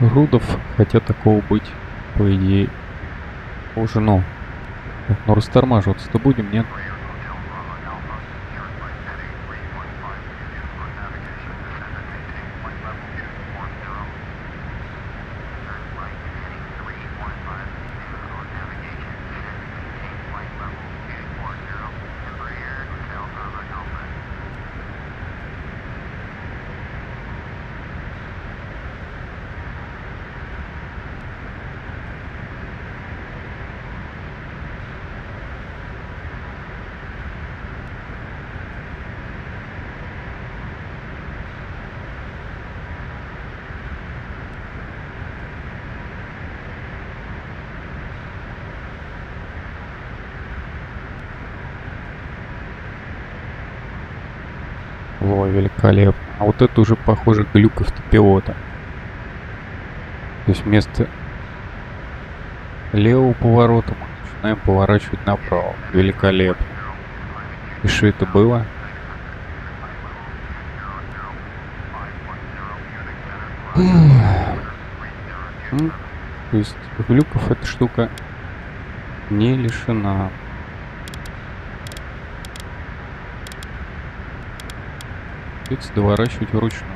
рудов, хотя такого быть, по идее, должно. Так, но растормаживаться-то будем, нет? Во, великолепно. А вот это уже похоже глюк автопилота. То есть вместо левого поворота мы начинаем поворачивать направо. Великолепно. И что это было? Ну, то есть глюков эта штука не лишена. Придется доворачивать вручную.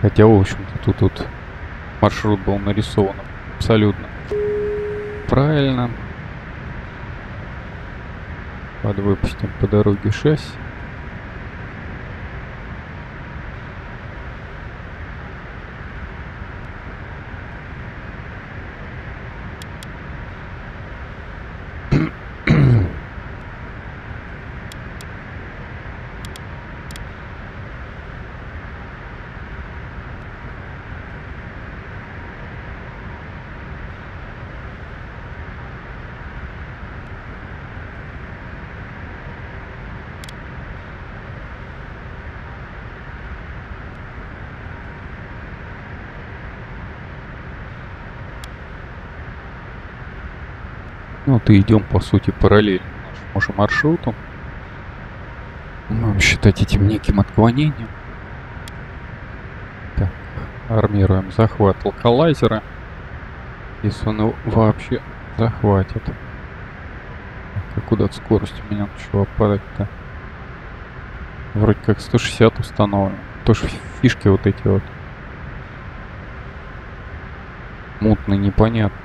Хотя, в общем-то, тут, тут маршрут был нарисован абсолютно правильно. Подвыпустим по дороге 6. Ну, ты идем, по сути, параллельно нашему маршруту. Будем считать этим неким отклонением. Так, армируем захват локалайзера. Если он его вообще захватит. Так, а куда скорость у меня начала падать-то? Вроде как 160 установлен. Тоже фишки вот эти вот. Мутные, непонятно.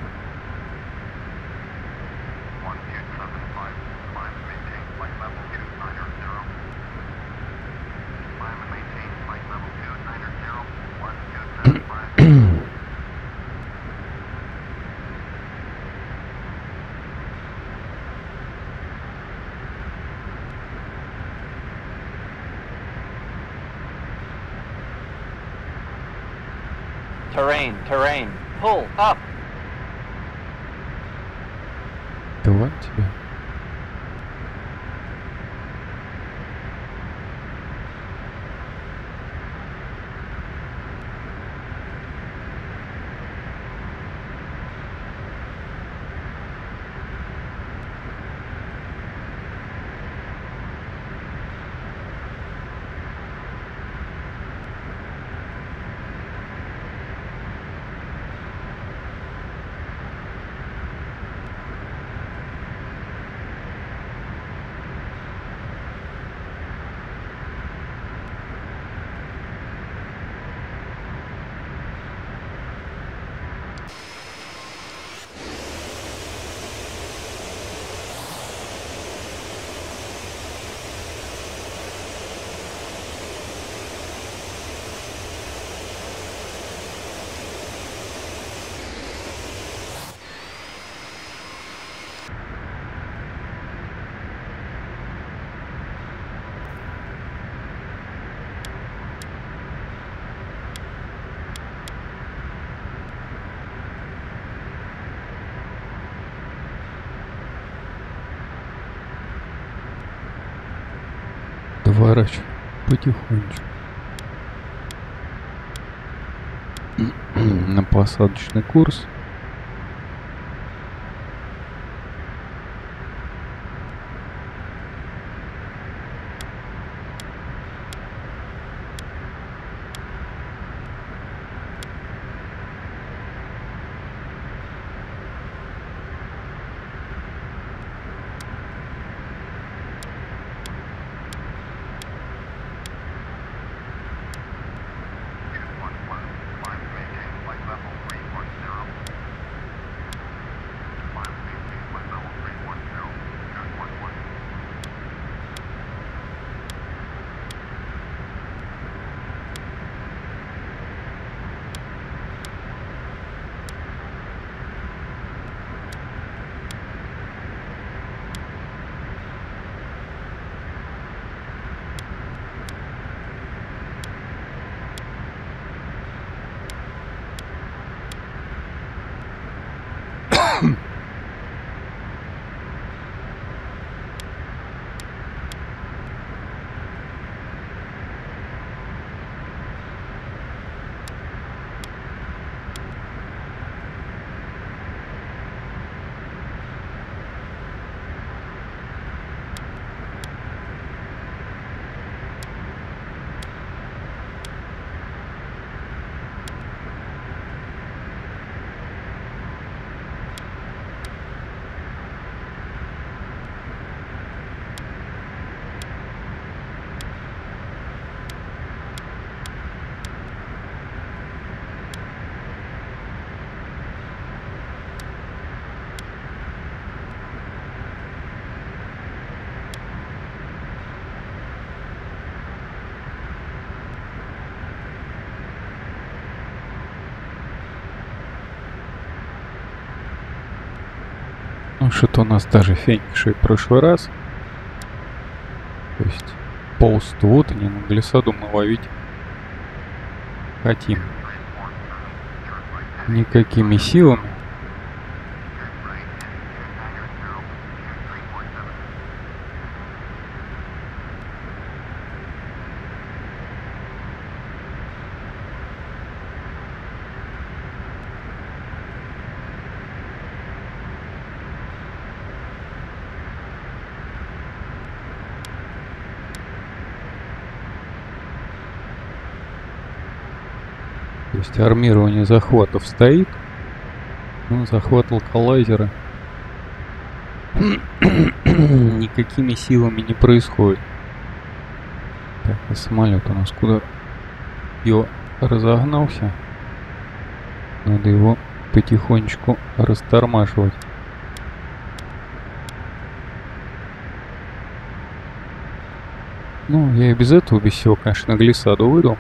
Доворачивай потихонечку. (clears throat) На посадочный курс. Что-то у нас даже фенькши в прошлый раз. То есть полст вот они на глиссаду мы ловить хотим. Никакими силами. Есть армирование захватов стоит. Ну, захват локалайзера (coughs) никакими силами не происходит. Так, а самолет у нас куда? Его разогнался. Надо его потихонечку растормаживать. Ну, я и без этого, без всего, конечно, глиссаду выдал.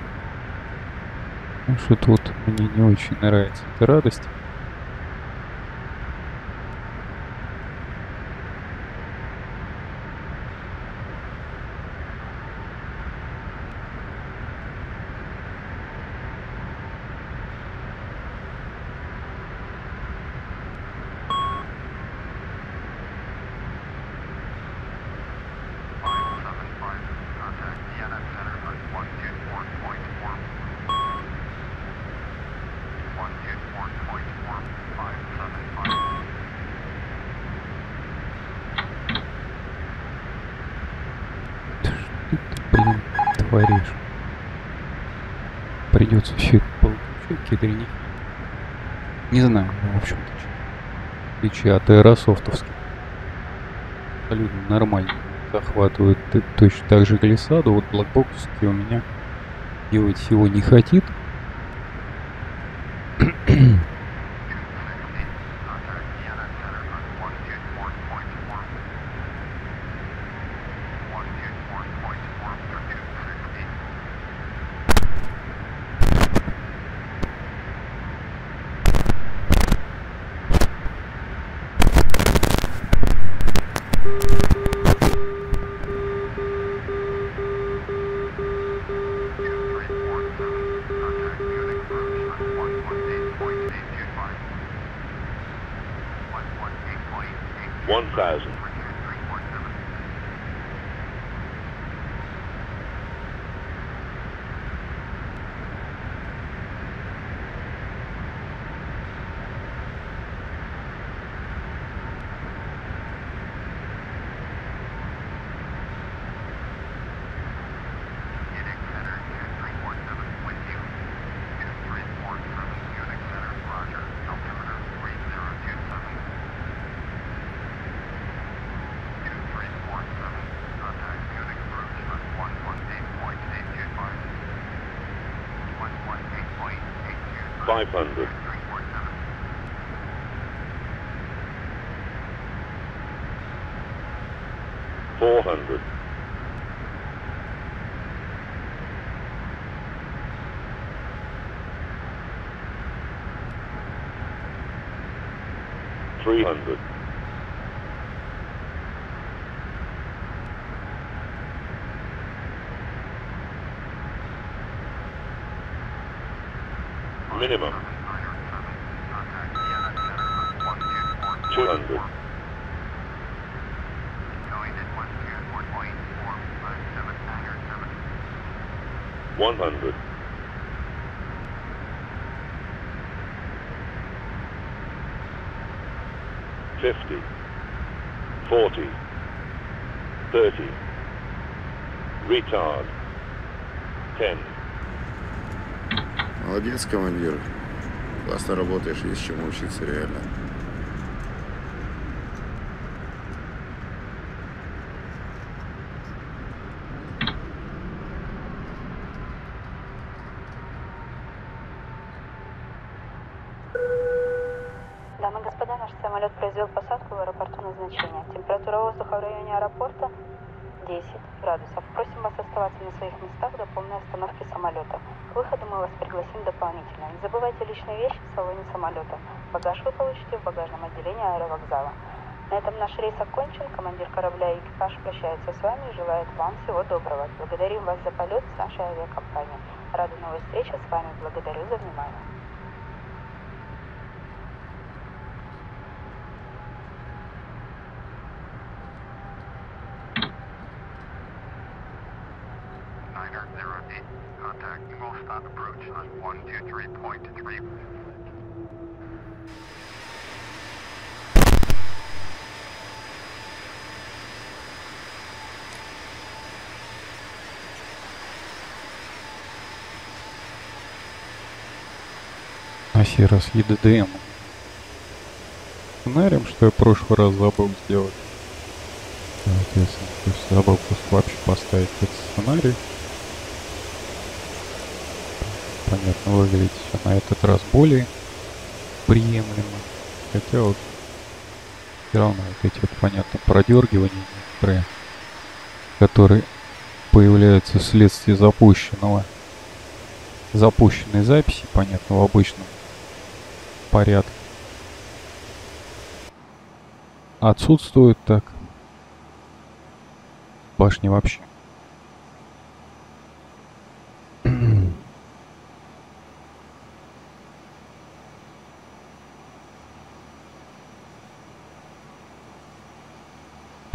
Ну, что тут мне не очень нравится эта радость. блин, творишь? Придется все это получить, кедрени. Не знаю, ну, в общем-то. В отличие от аэрософтовских. Абсолютно нормально захватывают т- точно так же глиссаду. Вот блокбоксовский у меня делать всего не хотит. thousand. 500. Есть чему учиться реально. Дамы и господа, наш самолет произвел посадку в аэропорту назначения. Температура воздуха в районе аэропорта 10 градусов. Просим вас оставаться на своих местах до полной остановки самолета. К выходу мы вас пригласим дополнительно. Не забывайте личные вещи в салоне самолета. Багаж вы получите в багажном отделении аэровокзала. На этом наш рейс окончен. Командир корабля и экипаж прощается с вами и желает вам всего доброго. Благодарим вас за полет с нашей авиакомпанией. Рады новой встрече с вами. Благодарю за внимание. 123.3. На сей раз ЕДДМ. Фонарем, что я в прошлый раз забыл сделать. Соответственно, то есть забыл просто вообще поставить этот сценарий. Понятно, выглядит все на этот раз более приемлемо. Хотя вот все равно вот эти вот, понятно, продергивания которые появляются вследствие запущенного запущенной записи, понятно, в обычном порядке. Отсутствует так. Башни вообще.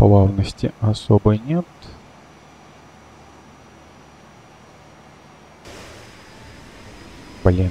Плавности особой нет. Блин.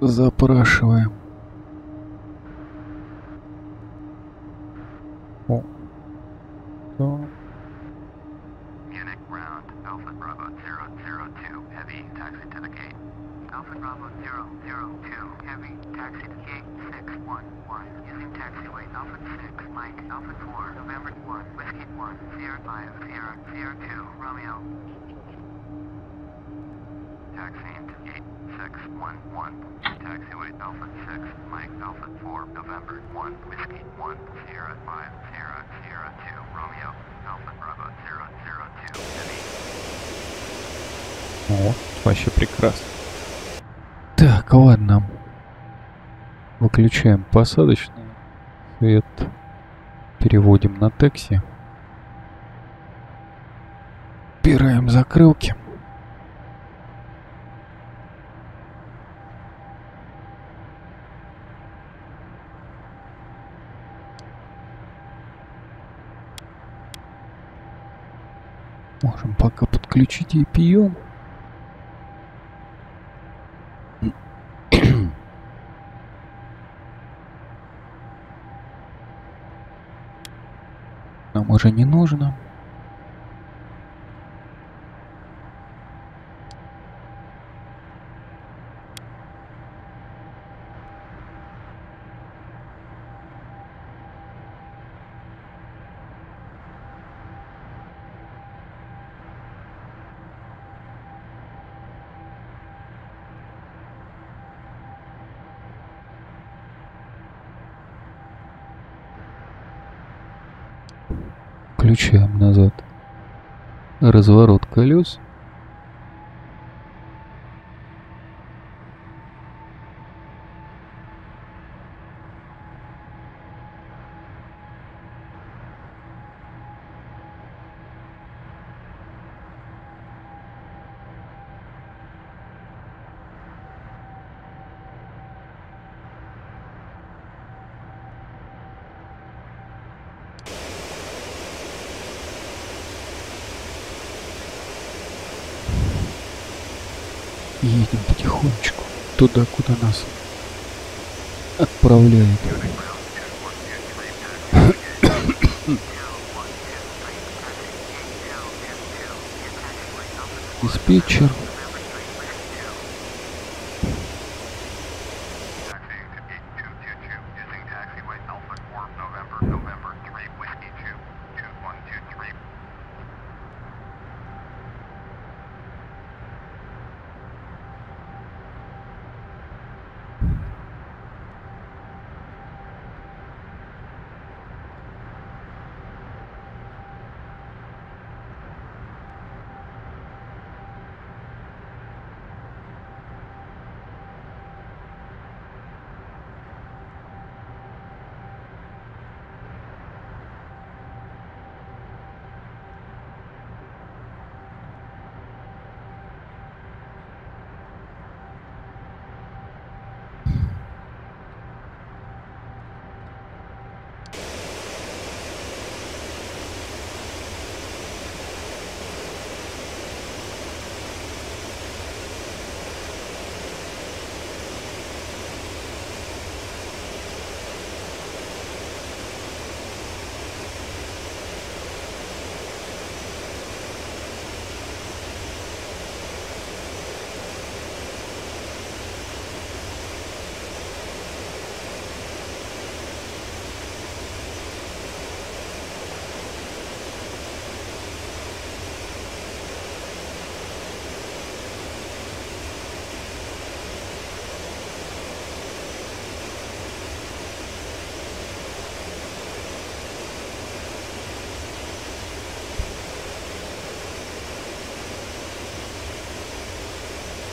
Запрашиваем. Вообще прекрасно. Так, ладно. Выключаем посадочный свет. Переводим на такси. Убираем закрылки. Можем пока подключить EPU. Нам уже не нужно. Включаем назад. Разворот колес. Едем потихонечку туда, куда нас отправляет. Диспетчер.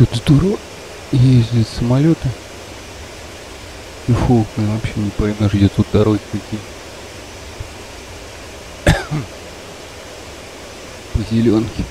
Тут здорово ездят самолеты. И Фолкман вообще не поймешь, где тут дороги какие. (coughs) По зеленке.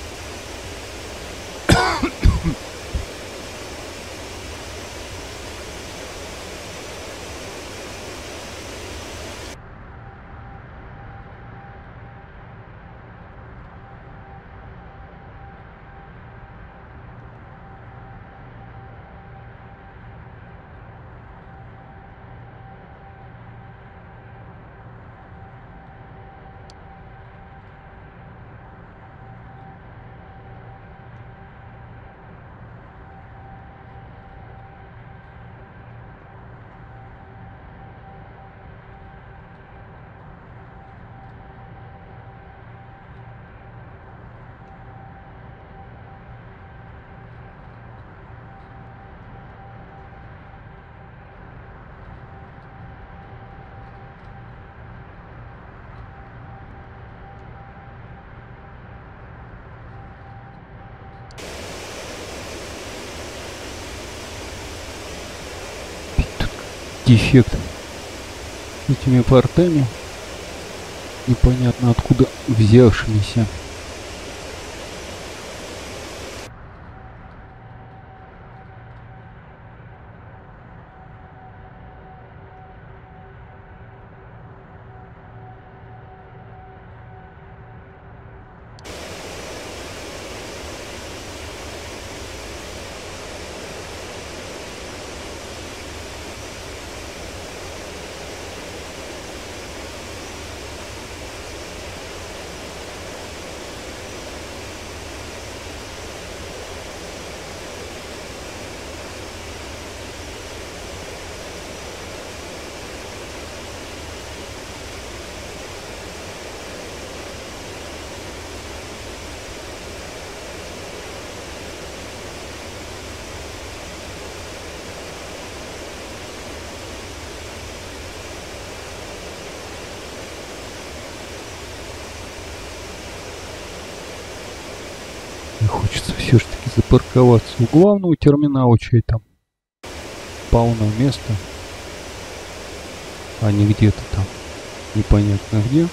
Дефект этими портами, непонятно откуда взявшимися. Мне хочется все запарковаться у главного терминала, чей там? Полно места, а не где-то там. Непонятно где.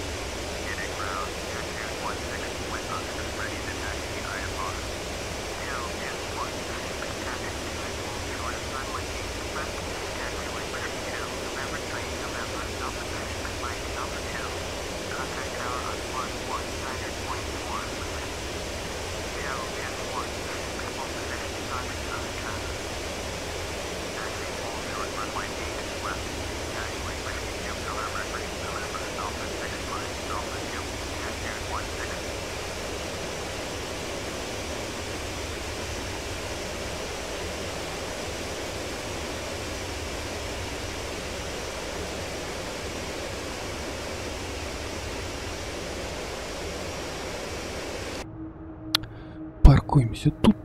Паркуемся тут.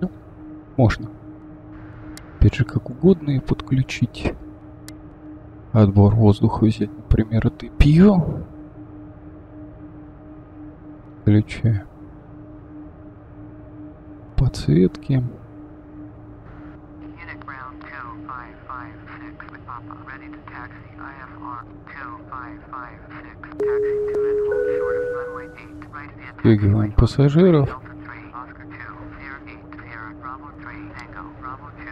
Ну, можно. Опять же, как угодно и подключить. Отбор воздуха взять, например, это пиво. Включаю. Подсветки. Unit Стягиваем пассажиров. Delta 3, Oscar 2, Sierra 8, Sierra, Bravo 3, Tango, Bravo 2.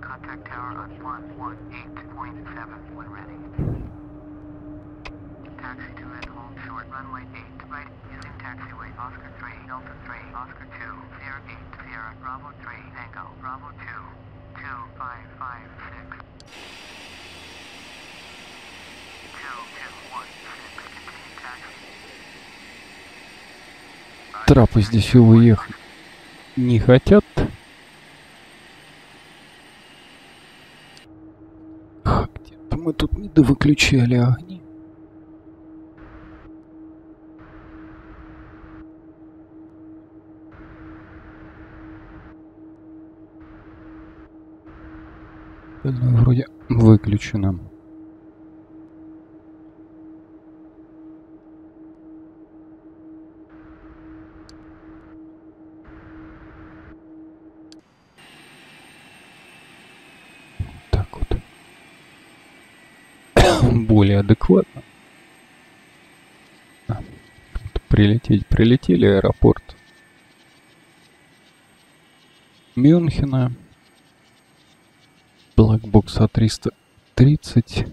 Contact tower on 118.7 when ready. Taxi to and hold short runway 8. Right using taxiway Oscar 3, Delta 3, Oscar 2, Sierra 8, Sierra, Bravo 3, Tango, Bravo 2. 2556. 2216, continue taxi. Трапы здесь уехать не хотят. Где-то мы тут не довыключали огни. Вроде выключено. Более адекватно. А, Прилететь, прилетели аэропорт. Мюнхена. Blackbox А330.